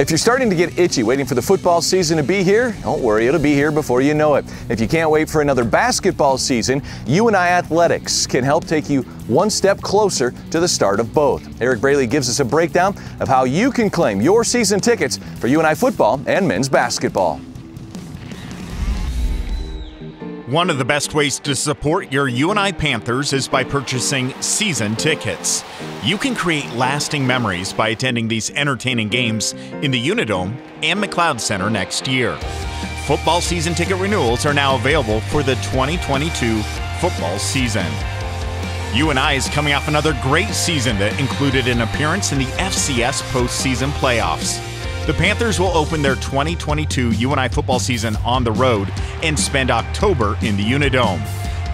If you're starting to get itchy waiting for the football season to be here, don't worry, it'll be here before you know it. If you can't wait for another basketball season, UNI Athletics can help take you one step closer to the start of both. Eric Braley gives us a breakdown of how you can claim your season tickets for UNI football and men's basketball. One of the best ways to support your UNI Panthers is by purchasing season tickets. You can create lasting memories by attending these entertaining games in the Unidome and McLeod Center next year. Football season ticket renewals are now available for the 2022 football season. UNI is coming off another great season that included an appearance in the FCS postseason playoffs. The Panthers will open their 2022 UNI football season on the road and spend October in the Unidome.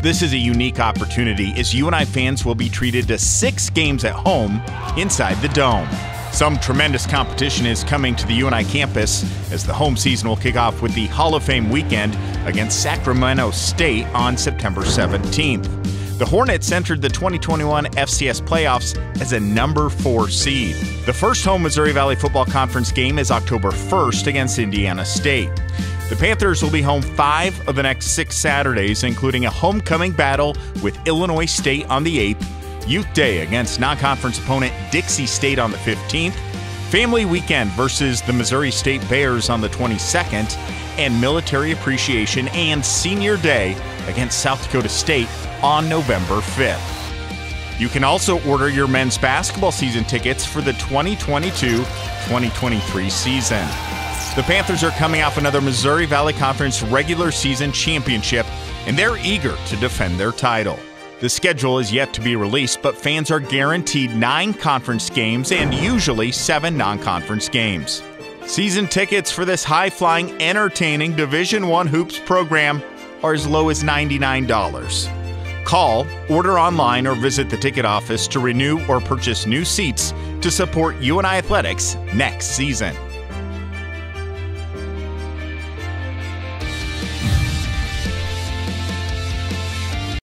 This is a unique opportunity as UNI fans will be treated to six games at home inside the Dome. Some tremendous competition is coming to the UNI campus as the home season will kick off with the Hall of Fame weekend against Sacramento State on September 17th. The Hornets entered the 2021 FCS playoffs as a number four seed. The first home Missouri Valley Football Conference game is October 1st against Indiana State. The Panthers will be home five of the next six Saturdays, including a homecoming battle with Illinois State on the 8th, Youth Day against non conference opponent Dixie State on the 15th, Family Weekend versus the Missouri State Bears on the 22nd, and Military Appreciation and Senior Day against South Dakota State on November 5th. You can also order your men's basketball season tickets for the 2022 2023 season. The Panthers are coming off another Missouri Valley Conference regular season championship, and they're eager to defend their title. The schedule is yet to be released, but fans are guaranteed nine conference games and usually seven non conference games. Season tickets for this high flying, entertaining Division One hoops program are as low as $99. Call, order online, or visit the ticket office to renew or purchase new seats to support UNI Athletics next season.